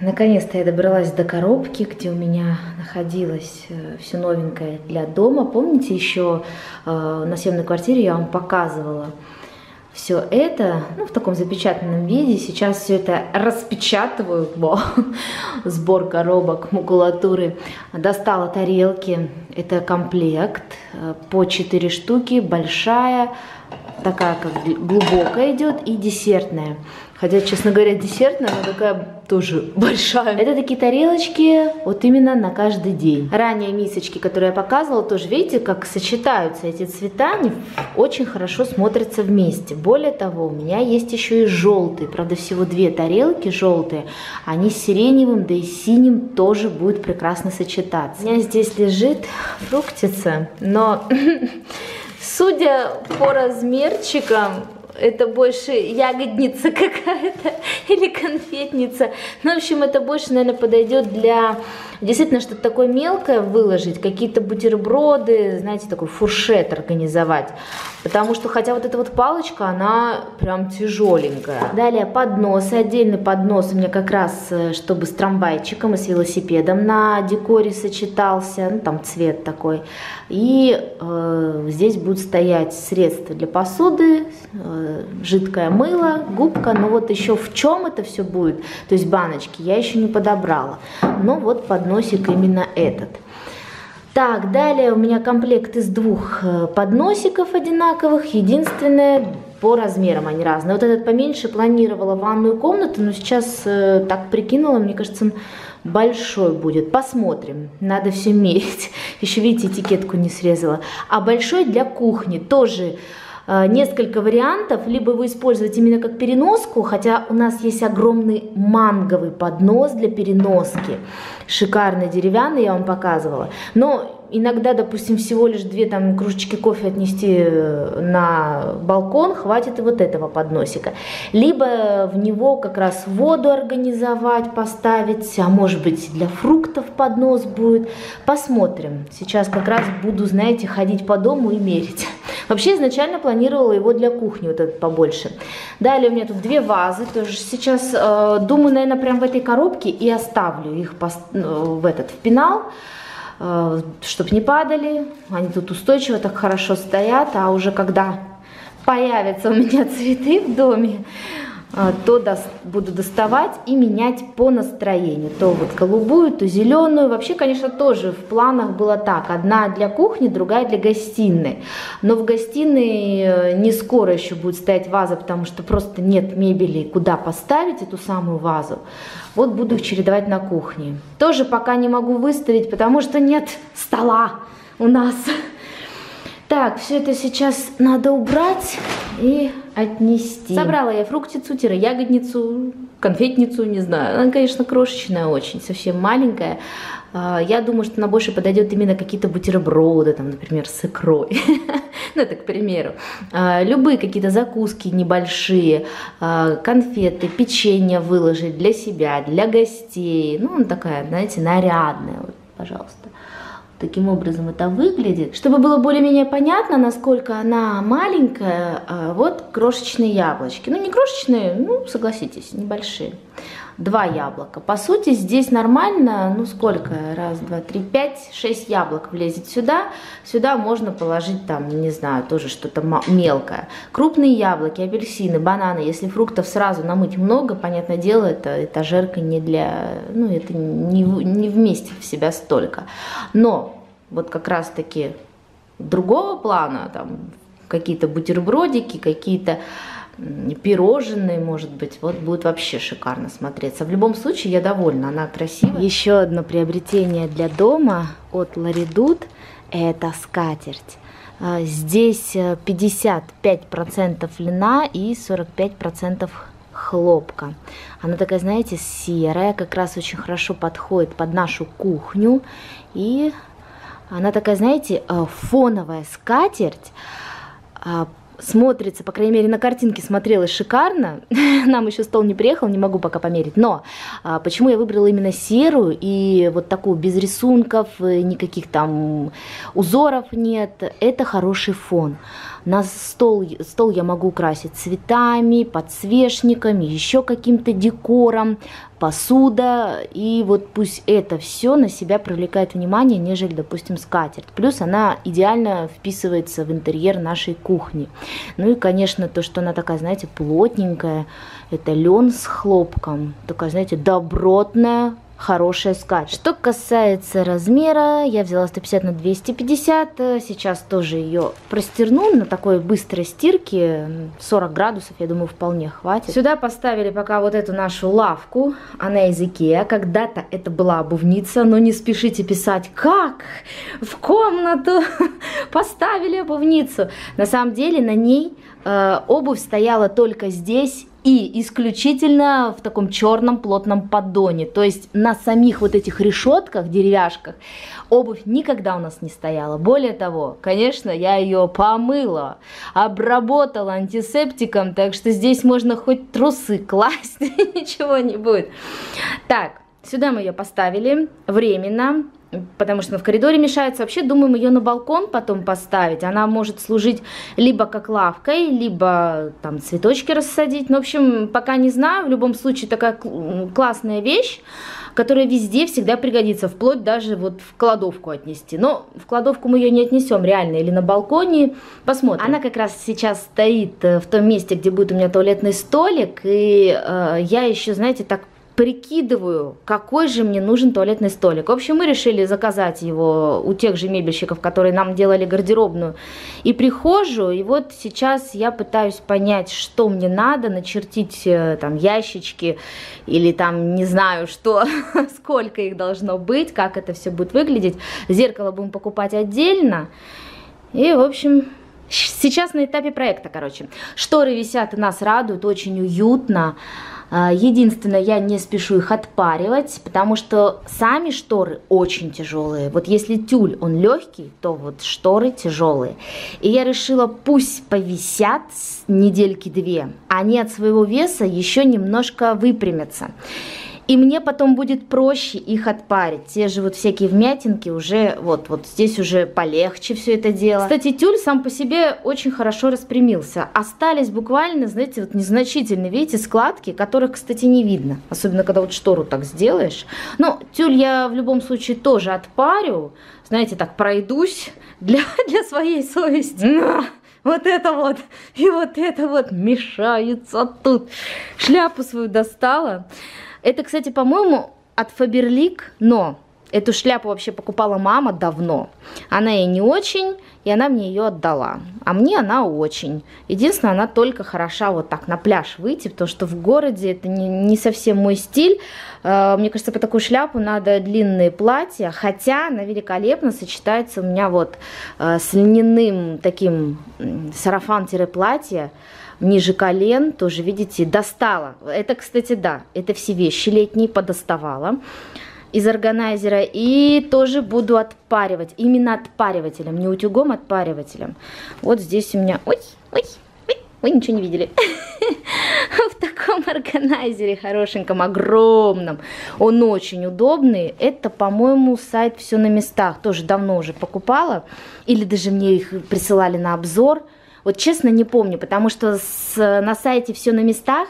Наконец-то я добралась до коробки, где у меня находилось э, все новенькое для дома. Помните, еще э, на съемной квартире я вам показывала все это ну, в таком запечатанном виде. Сейчас все это распечатываю. Во. Сбор коробок, макулатуры. Достала тарелки. Это комплект э, по 4 штуки. Большая, такая как глубокая идет и десертная. Хотя, честно говоря, десертная, она такая тоже большая. Это такие тарелочки вот именно на каждый день. Ранее мисочки, которые я показывала, тоже видите, как сочетаются эти цвета, они очень хорошо смотрятся вместе. Более того, у меня есть еще и желтые, правда, всего две тарелки желтые, они с сиреневым, да и синим тоже будет прекрасно сочетаться. У меня здесь лежит фруктица, но судя по размерчикам, это больше ягодница какая-то или конфетница. Ну, в общем, это больше, наверное, подойдет для действительно что-то такое мелкое выложить, какие-то бутерброды, знаете, такой фуршет организовать. Потому что, хотя вот эта вот палочка, она прям тяжеленькая. Далее поднос, отдельный поднос у меня как раз, э, чтобы с трамвайчиком и с велосипедом на декоре сочетался, ну там цвет такой. И э, здесь будут стоять средства для посуды, э, жидкое мыло, губка. Но вот еще в чем это все будет, то есть баночки, я еще не подобрала. Но вот подносик именно этот. Так, далее у меня комплект из двух э, подносиков одинаковых. Единственное, по размерам они разные. Вот этот поменьше планировала ванную комнату, но сейчас э, так прикинула, мне кажется, он большой будет. Посмотрим, надо все мерить. Еще, видите, этикетку не срезала. А большой для кухни тоже несколько вариантов. Либо вы используете именно как переноску, хотя у нас есть огромный манговый поднос для переноски. Шикарный деревянный, я вам показывала. Но иногда, допустим, всего лишь две там кружечки кофе отнести э, на балкон, хватит и вот этого подносика. Либо в него как раз воду организовать, поставить, а может быть для фруктов поднос будет. Посмотрим. Сейчас как раз буду, знаете, ходить по дому и мерить. Вообще изначально планировала его для кухни, вот этот побольше. Далее у меня тут две вазы, тоже сейчас э, думаю, наверное, прям в этой коробке и оставлю их э, в этот в пенал. Э, чтобы не падали. Они тут устойчиво так хорошо стоят, а уже когда появятся у меня цветы в доме, э, то буду доставать и менять по настроению. То вот голубую, то зеленую. Вообще, конечно, тоже в планах было так. Одна для кухни, другая для гостиной. Но в гостиной э, не скоро еще будет стоять ваза, потому что просто нет мебели, куда поставить эту самую вазу. Вот буду их чередовать на кухне. Тоже пока не могу выставить, потому что нет стола у нас. Так, все это сейчас надо убрать и отнести. Собрала я фруктицу-ягодницу, конфетницу, не знаю. Она, конечно, крошечная очень, совсем маленькая. А, я думаю, что она больше подойдет именно какие-то бутерброды, там, например, с икрой. ну, это к примеру. А, любые какие-то закуски небольшие, а, конфеты, печенье выложить для себя, для гостей. Ну, такая, знаете, нарядная, вот, пожалуйста. Таким образом это выглядит. Чтобы было более-менее понятно, насколько она маленькая, вот крошечные яблочки. Ну, не крошечные, ну, согласитесь, небольшие два яблока. По сути, здесь нормально, ну сколько, раз, два, три, пять, шесть яблок влезет сюда. Сюда можно положить там, не знаю, тоже что-то мелкое. Крупные яблоки, апельсины, бананы. Если фруктов сразу намыть много, понятное дело, это этажерка не для, ну это не, не вместе в себя столько. Но вот как раз таки другого плана, там какие-то бутербродики, какие-то пирожные, может быть, вот будет вообще шикарно смотреться. В любом случае, я довольна, она красивая. Еще одно приобретение для дома от Ларидут – это скатерть. А, здесь 55% э, льна и 45% хлопка. Она такая, знаете, серая, как раз очень хорошо подходит под нашу кухню. И она такая, знаете, э, фоновая скатерть, а, смотрится, по крайней мере, на картинке смотрелось шикарно. Нам еще стол не приехал, не могу пока померить. Но а, почему я выбрала именно серую и вот такую без рисунков, никаких там узоров нет, это хороший фон. На стол, стол я могу украсить цветами, подсвечниками, еще каким-то декором, посуда. И вот пусть это все на себя привлекает внимание, нежели, допустим, скатерть. Плюс она идеально вписывается в интерьер нашей кухни. Ну и, конечно, то, что она такая, знаете, плотненькая, это лен с хлопком, такая, знаете, добротная, хорошая скатерть. Что касается размера, я взяла 150 на 250, сейчас тоже ее простерну на такой быстрой стирке, 40 градусов, я думаю, вполне хватит. Сюда поставили пока вот эту нашу лавку, она из Икеа, когда-то это была обувница, но не спешите писать, как в комнату поставили обувницу. На самом деле на ней э, обувь стояла только здесь и исключительно в таком черном плотном поддоне. То есть на самих вот этих решетках, деревяшках, обувь никогда у нас не стояла. Более того, конечно, я ее помыла, обработала антисептиком, так что здесь можно хоть трусы класть, ничего не будет. Так, сюда мы ее поставили временно потому что в коридоре мешается. Вообще думаем ее на балкон потом поставить. Она может служить либо как лавкой, либо там цветочки рассадить. Ну, в общем, пока не знаю. В любом случае такая классная вещь, которая везде всегда пригодится, вплоть даже вот в кладовку отнести. Но в кладовку мы ее не отнесем реально или на балконе. Посмотрим. Она как раз сейчас стоит э, в том месте, где будет у меня туалетный столик. И э, я еще, знаете, так прикидываю, какой же мне нужен туалетный столик. В общем, мы решили заказать его у тех же мебельщиков, которые нам делали гардеробную и прихожую. И вот сейчас я пытаюсь понять, что мне надо, начертить э, там ящички или там не знаю что, сколько их должно быть, как это все будет выглядеть. Зеркало будем покупать отдельно. И, в общем, сейчас на этапе проекта, короче. Шторы висят и нас радуют, очень уютно. А, единственное, я не спешу их отпаривать, потому что сами шторы очень тяжелые. Вот если тюль, он легкий, то вот шторы тяжелые. И я решила, пусть повисят недельки две, они от своего веса еще немножко выпрямятся. И мне потом будет проще их отпарить. Те же вот всякие вмятинки уже, вот, вот здесь уже полегче все это дело. Кстати, тюль сам по себе очень хорошо распрямился. Остались буквально, знаете, вот незначительные, видите, складки, которых, кстати, не видно. Особенно, когда вот штору так сделаешь. Но тюль я в любом случае тоже отпарю. Знаете, так пройдусь для, для своей совести. вот это вот, и вот это вот мешается тут. Шляпу свою достала. Это, кстати, по-моему, от Фаберлик, но эту шляпу вообще покупала мама давно. Она ей не очень, и она мне ее отдала. А мне она очень. Единственное, она только хороша вот так на пляж выйти, потому что в городе это не, не совсем мой стиль. А, мне кажется, по такую шляпу надо длинные платья, хотя она великолепно сочетается у меня вот а, с льняным таким сарафан-платье ниже колен, тоже, видите, достала. Это, кстати, да, это все вещи летние подоставала из органайзера. И тоже буду отпаривать, именно отпаривателем, не утюгом, отпаривателем. Вот здесь у меня... Ой, ой, ой, вы ничего не видели. В таком органайзере хорошеньком, огромном. Он очень удобный. Это, по-моему, сайт «Все на местах». Тоже давно уже покупала. Или даже мне их присылали на обзор. Вот честно не помню, потому что с, на сайте все на местах,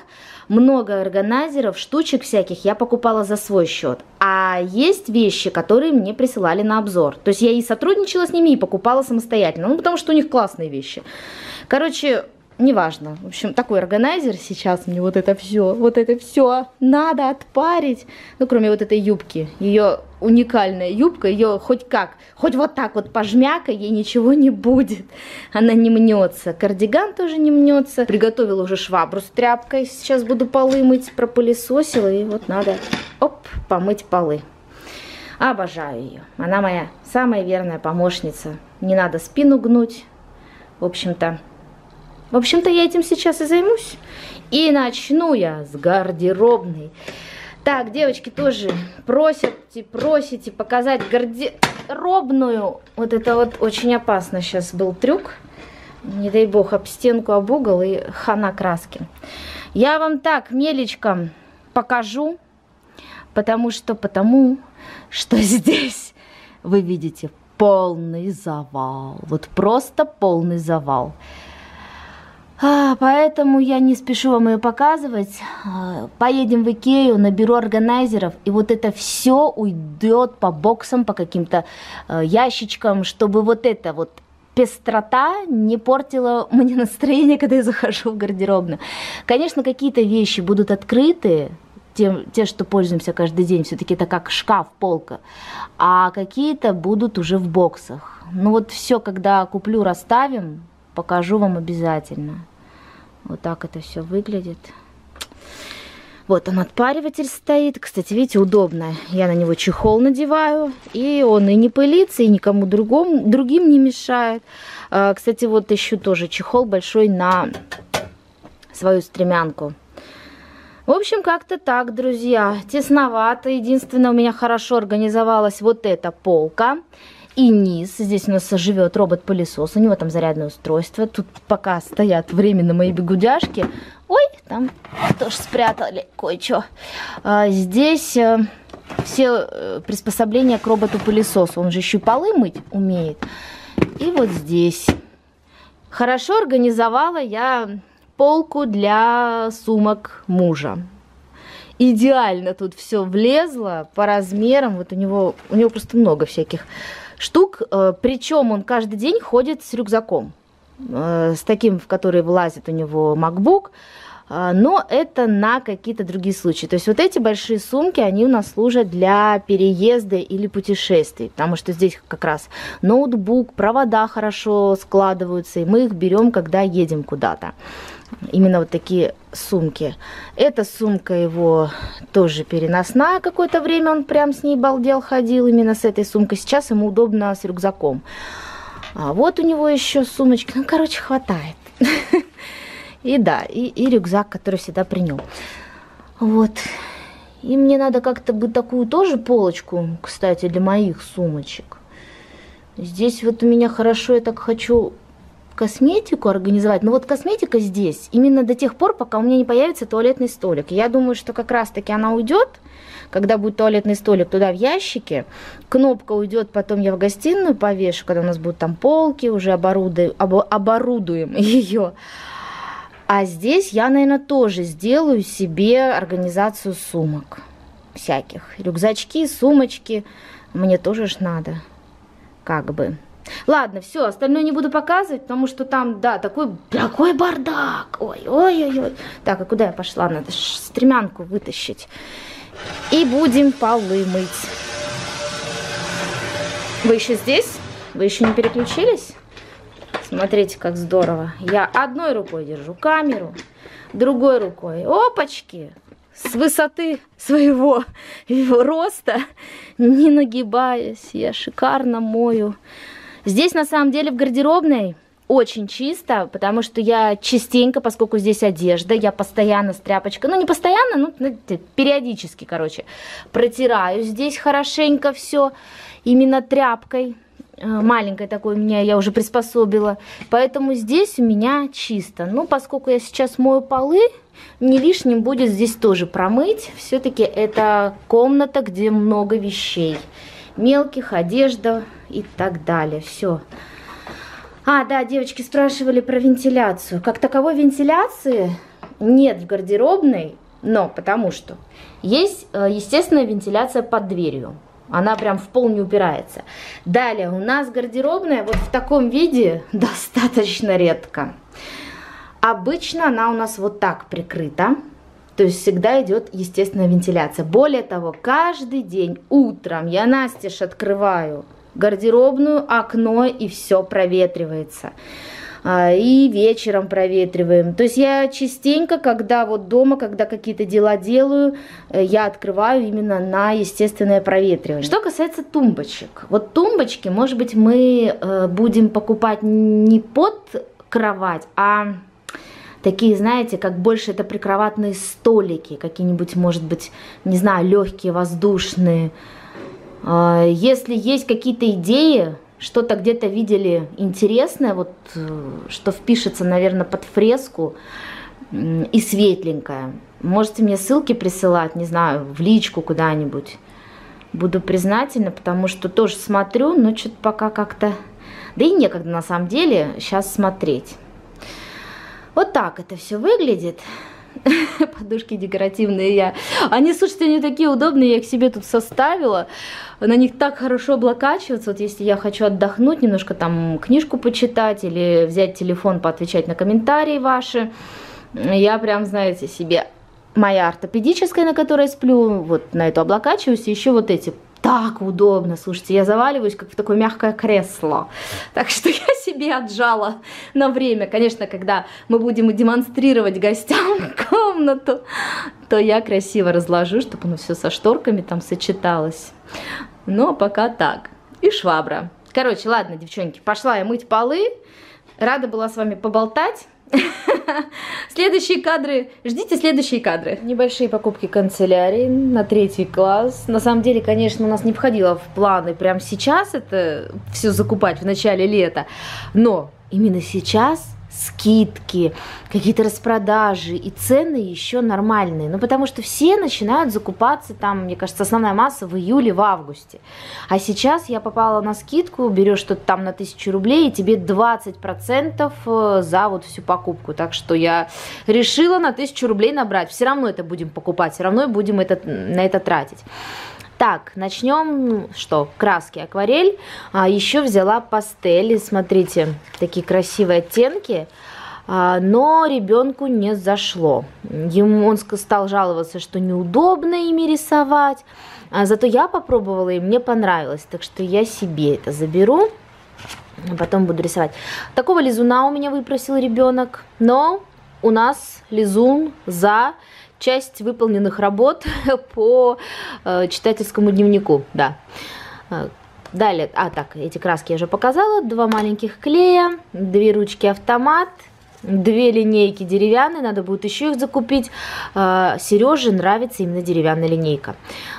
много органайзеров, штучек всяких я покупала за свой счет. А есть вещи, которые мне присылали на обзор. То есть я и сотрудничала с ними, и покупала самостоятельно. Ну, потому что у них классные вещи. Короче, неважно. В общем, такой органайзер сейчас мне вот это все, вот это все надо отпарить. Ну, кроме вот этой юбки. Ее уникальная юбка, ее хоть как, хоть вот так вот пожмяка, ей ничего не будет. Она не мнется. Кардиган тоже не мнется. Приготовила уже швабру с тряпкой. Сейчас буду полы мыть, пропылесосила. И вот надо, оп, помыть полы. Обожаю ее. Она моя самая верная помощница. Не надо спину гнуть. В общем-то, в общем-то, я этим сейчас и займусь. И начну я с гардеробной. Так, девочки тоже просят, просите показать гардеробную. Вот это вот очень опасно сейчас был трюк. Не дай бог, об стенку, об угол и хана краски. Я вам так мелечком покажу, потому что, потому что здесь вы видите полный завал. Вот просто полный завал. А, поэтому я не спешу вам ее показывать. А, поедем в Икею, наберу органайзеров, и вот это все уйдет по боксам, по каким-то э, ящичкам, чтобы вот это вот пестрота не портила мне настроение, когда я захожу в гардеробную. Конечно, какие-то вещи будут открыты, те, те, что пользуемся каждый день, все-таки это как шкаф, полка, а какие-то будут уже в боксах. Ну вот все, когда куплю, расставим, покажу вам обязательно. Вот так это все выглядит. Вот он отпариватель стоит. Кстати, видите, удобно. Я на него чехол надеваю. И он и не пылится, и никому другому, другим не мешает. А, кстати, вот еще тоже чехол большой на свою стремянку. В общем, как-то так, друзья. Тесновато. Единственное, у меня хорошо организовалась вот эта полка и низ. Здесь у нас живет робот-пылесос, у него там зарядное устройство. Тут пока стоят временно мои бегудяшки. Ой, там тоже спрятали кое-что. А, здесь а, все э, приспособления к роботу-пылесосу. Он же еще полы мыть умеет. И вот здесь. Хорошо организовала я полку для сумок мужа идеально тут все влезло по размерам. Вот у него, у него просто много всяких штук. Э, Причем он каждый день ходит с рюкзаком, э, с таким, в который влазит у него MacBook. Э, но это на какие-то другие случаи. То есть вот эти большие сумки, они у нас служат для переезда или путешествий, потому что здесь как раз ноутбук, провода хорошо складываются, и мы их берем, когда едем куда-то. Именно вот такие сумки. Эта сумка его тоже переносная. Какое-то время он прям с ней балдел, ходил именно с этой сумкой. Сейчас ему удобно с рюкзаком. А вот у него еще сумочки. Ну, короче, хватает. И да, и, и рюкзак, который всегда при нем. Вот. И мне надо как-то бы такую тоже полочку, кстати, для моих сумочек. Здесь вот у меня хорошо, я так хочу косметику организовать. Но вот косметика здесь именно до тех пор, пока у меня не появится туалетный столик. Я думаю, что как раз-таки она уйдет, когда будет туалетный столик туда в ящике. Кнопка уйдет, потом я в гостиную повешу, когда у нас будут там полки, уже оборудуем, оборудуем ее. А здесь я, наверное, тоже сделаю себе организацию сумок всяких. Рюкзачки, сумочки. Мне тоже ж надо. Как бы. Ладно, все, остальное не буду показывать, потому что там, да, такой, такой бардак. Ой-ой-ой. Так, а куда я пошла? Надо стремянку вытащить. И будем полы мыть. Вы еще здесь? Вы еще не переключились? Смотрите, как здорово. Я одной рукой держу камеру, другой рукой, опачки, с высоты своего роста, не нагибаясь, я шикарно мою Здесь на самом деле в гардеробной очень чисто, потому что я частенько, поскольку здесь одежда, я постоянно с тряпочкой, ну не постоянно, ну знаете, периодически, короче, протираю здесь хорошенько все именно тряпкой, э, маленькой такой у меня я уже приспособила, поэтому здесь у меня чисто. Ну, поскольку я сейчас мою полы, не лишним будет здесь тоже промыть, все-таки это комната, где много вещей мелких, одежда и так далее. Все. А, да, девочки спрашивали про вентиляцию. Как таковой вентиляции нет в гардеробной, но потому что есть э, естественная вентиляция под дверью. Она прям в пол не упирается. Далее у нас гардеробная вот в таком виде достаточно редко. Обычно она у нас вот так прикрыта. То есть всегда идет естественная вентиляция. Более того, каждый день утром я настежь открываю гардеробную, окно и все проветривается. А, и вечером проветриваем. То есть я частенько, когда вот дома, когда какие-то дела делаю, э, я открываю именно на естественное проветривание. Что касается тумбочек. Вот тумбочки, может быть, мы э, будем покупать не под кровать, а такие, знаете, как больше это прикроватные столики, какие-нибудь, может быть, не знаю, легкие, воздушные. А, если есть какие-то идеи, что-то где-то видели интересное, вот э, что впишется, наверное, под фреску и светленькое, можете мне ссылки присылать, не знаю, в личку куда-нибудь. Буду признательна, потому что тоже смотрю, но что-то пока как-то... Да и некогда на самом деле сейчас смотреть. Вот так это все выглядит. Подушки декоративные я. Они, слушайте, они такие удобные, я их себе тут составила. На них так хорошо облокачиваться. Вот если я хочу отдохнуть, немножко там книжку почитать или взять телефон, поотвечать на комментарии ваши. Я прям, знаете, себе моя ортопедическая, на которой сплю, вот на эту облокачиваюсь, еще вот эти так удобно, слушайте, я заваливаюсь, как в такое мягкое кресло. Так что я себе отжала на время. Конечно, когда мы будем демонстрировать гостям комнату, то я красиво разложу, чтобы оно все со шторками там сочеталось. Но пока так. И швабра. Короче, ладно, девчонки, пошла я мыть полы. Рада была с вами поболтать. Следующие кадры, ждите следующие кадры. Небольшие покупки канцелярии на третий класс. На самом деле, конечно, у нас не входило в планы прямо сейчас это все закупать в начале лета. Но именно сейчас скидки, какие-то распродажи и цены еще нормальные. Ну, потому что все начинают закупаться там, мне кажется, основная масса в июле, в августе. А сейчас я попала на скидку, берешь что-то там на 1000 рублей, и тебе 20% э, за вот всю покупку. Так что я решила на 1000 рублей набрать. Все равно это будем покупать, все равно будем это, на это тратить. Так, начнем, что, краски, акварель. А, еще взяла пастели, смотрите, такие красивые оттенки. А, но ребенку не зашло. Ему он стал жаловаться, что неудобно ими рисовать. А, зато я попробовала и мне понравилось. Так что я себе это заберу. Потом буду рисовать. Такого лизуна у меня выпросил ребенок. Но у нас лизун за часть выполненных работ по э, читательскому дневнику, да. Э, далее, а так, эти краски я уже показала, два маленьких клея, две ручки автомат, две линейки деревянные, надо будет еще их закупить. Э, Сереже нравится именно деревянная линейка.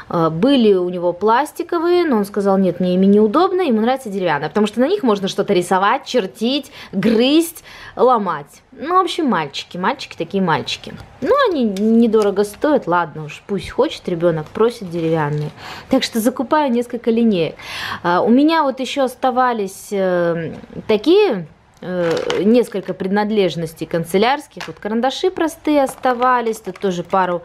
Были у него пластиковые, но он сказал, нет, мне ими неудобно, ему нравится деревянная, потому что на них можно что-то рисовать, чертить, грызть, ломать. Ну, в общем, мальчики, мальчики такие мальчики. Ну, они недорого стоят, ладно уж, пусть хочет ребенок, просит деревянные. Так что закупаю несколько линеек. А, у меня вот еще оставались э, такие несколько принадлежностей канцелярских. Вот карандаши простые оставались, тут тоже пару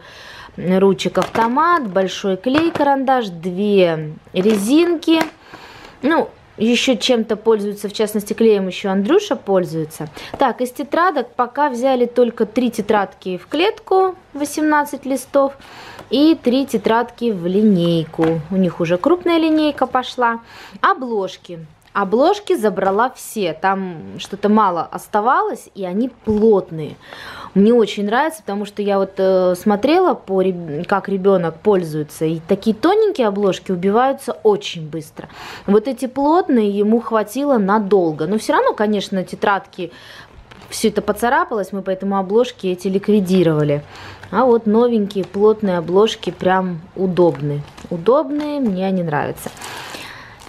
ручек автомат, большой клей карандаш, две резинки. Ну, еще чем-то пользуется, в частности клеем еще Андрюша пользуется. Так, из тетрадок пока взяли только три тетрадки в клетку, 18 листов, и три тетрадки в линейку. У них уже крупная линейка пошла. Обложки. Обложки забрала все, там что-то мало оставалось, и они плотные. Мне очень нравится, потому что я вот э, смотрела, по, как ребенок пользуется, и такие тоненькие обложки убиваются очень быстро. Вот эти плотные ему хватило надолго. Но все равно, конечно, тетрадки все это поцарапалось, мы поэтому обложки эти ликвидировали. А вот новенькие плотные обложки прям удобные. Удобные, мне они нравятся.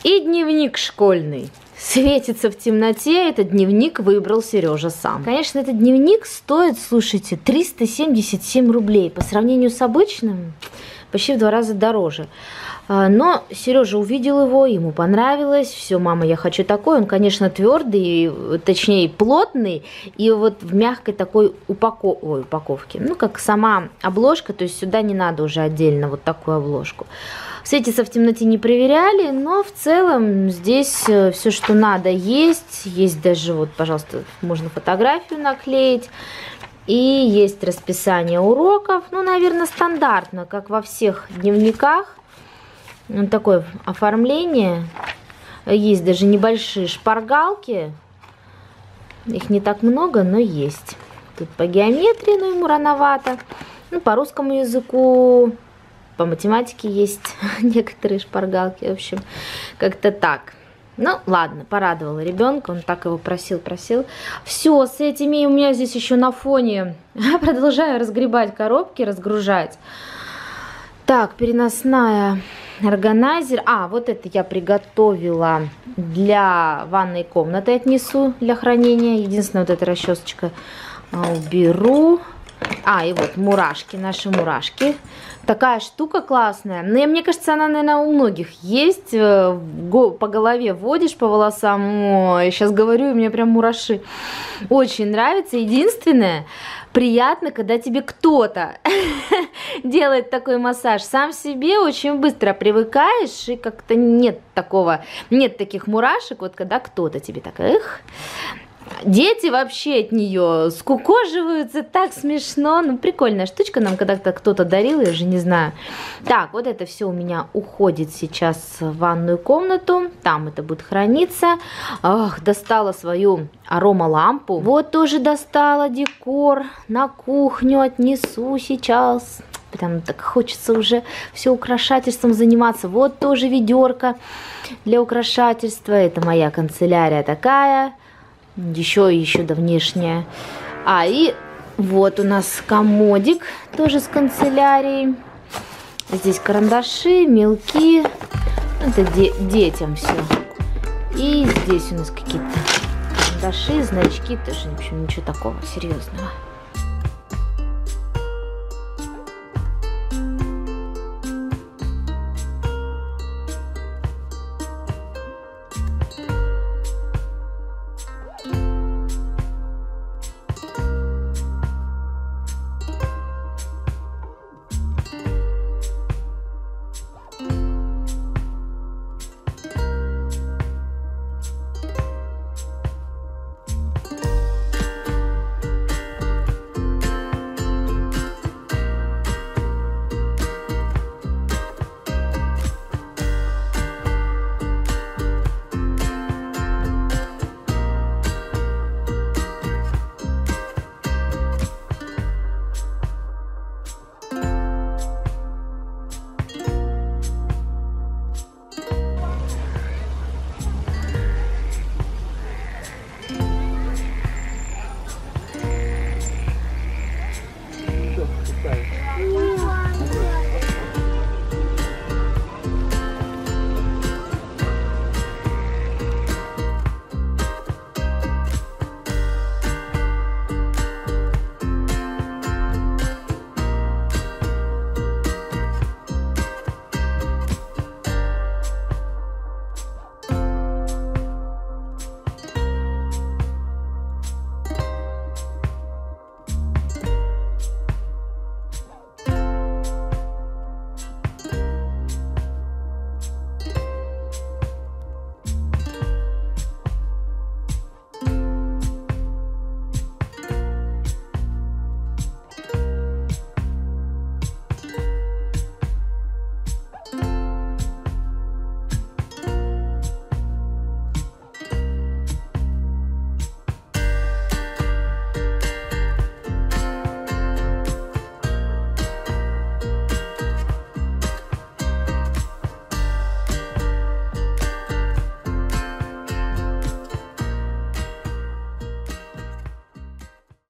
И дневник школьный. Светится в темноте, этот дневник выбрал Сережа сам. Конечно, этот дневник стоит, слушайте, 377 рублей. По сравнению с обычным, почти в два раза дороже. А, но Сережа увидел его, ему понравилось, все, мама, я хочу такой. Он, конечно, твердый, точнее, плотный, и вот в мягкой такой упако... Ой, упаковке. Ну, как сама обложка, то есть сюда не надо уже отдельно вот такую обложку. Светится в темноте не проверяли, но в целом здесь э, все, что надо, есть. Есть даже, вот, пожалуйста, можно фотографию наклеить. И есть расписание уроков. Ну, наверное, стандартно, как во всех дневниках. Вот такое оформление. Есть даже небольшие шпаргалки. Их не так много, но есть. Тут по геометрии, но ему рановато. Ну, по русскому языку по математике есть некоторые шпаргалки, в общем, как-то так. Ну, ладно, порадовала ребенка, он так его просил, просил. Все, с этими у меня здесь еще на фоне продолжаю разгребать коробки, разгружать. Так, переносная органайзер. А, вот это я приготовила для ванной комнаты, отнесу для хранения. Единственное, вот эта расчесочка а, уберу. А, и вот мурашки, наши мурашки. Такая штука классная. Но ну, мне кажется, она, наверное, у многих есть. Э, по голове водишь, по волосам. Ой, сейчас говорю, и мне прям мураши. Очень нравится. Единственное, приятно, когда тебе кто-то делает такой массаж. Сам себе очень быстро привыкаешь, и как-то нет такого, нет таких мурашек, вот когда кто-то тебе так, эх, Дети вообще от нее скукоживаются, так смешно. Ну, прикольная штучка нам когда-то кто-то дарил, я же не знаю. Так, вот это все у меня уходит сейчас в ванную комнату. Там это будет храниться. Ах, достала свою аромалампу. Вот тоже достала декор. На кухню отнесу сейчас. Прям так хочется уже все украшательством заниматься. Вот тоже ведерко для украшательства. Это моя канцелярия такая еще еще да внешняя. А, и вот у нас комодик, тоже с канцелярией. Здесь карандаши, мелки. Это де детям все. И здесь у нас какие-то карандаши, значки. Тоже, в общем, ничего такого серьезного.